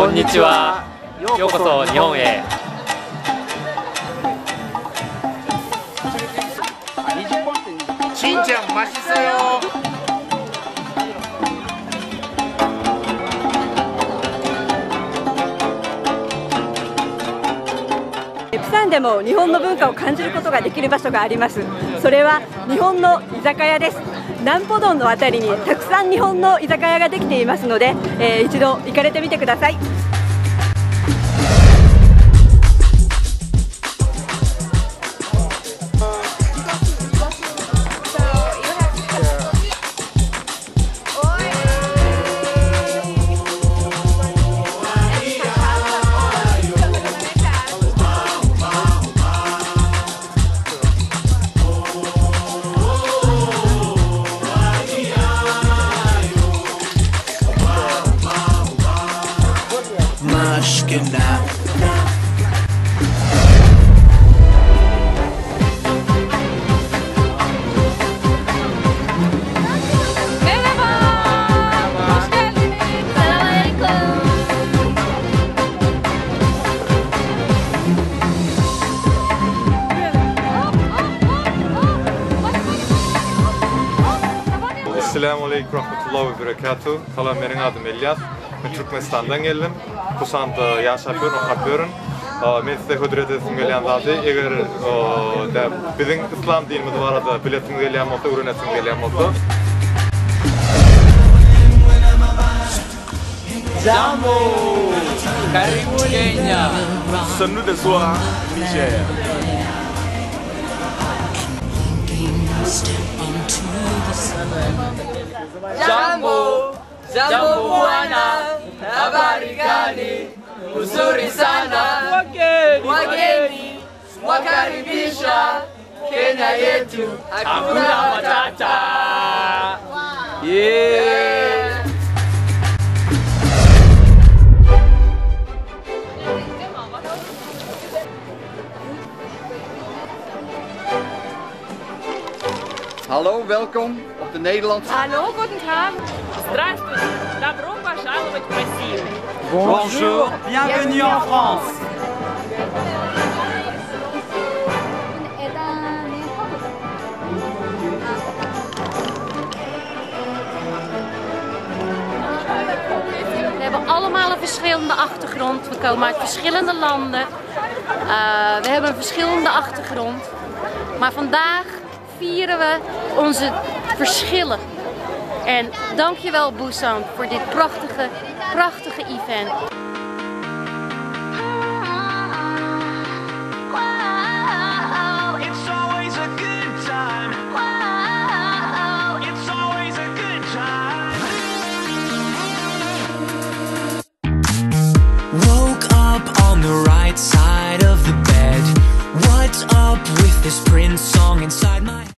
こんにちは。ようこそ日本へ。しんちゃんマシさよ。釜山でも日本の文化を感じることができる場所があります。それは日本の居酒屋です。南ポドンの辺りにたくさん日本の居酒屋ができていますので、えー一度行かれてみてください。Mushkina. Assalamu alaikum rahmetullahi ve berekatuh. Salam benim adım Elias. Ben Türkmenistan'dan geldim. Kusanda yaşapıyorum, okapıyorum. Aa, Men size hüdret etsin gelen zati, eğer da bizim İslam dinimiz var da biletin gelen olsa, öğrenesin gelen olsa. Karibu Kenya Sannu da zuwa Niger. Jambo Jambo bwana habari gani? Uzuri sana. Wageni wageni wakaribisha Kenya yetu hakuna matata. Yeah. Hallo, welkom op de Nederlandse. Hallo, guten Tag. Здравствуйте. Добро пожаловать в Россию. Bonjour, bienvenue en France. We hebben allemaal een verschillende achtergrond. We komen uit verschillende landen. Eh, we hebben een verschillende achtergrond. Maar vandaag vieren we onze verschillen. En dankjewel Busan voor dit prachtige, prachtige event. with this Prince song inside my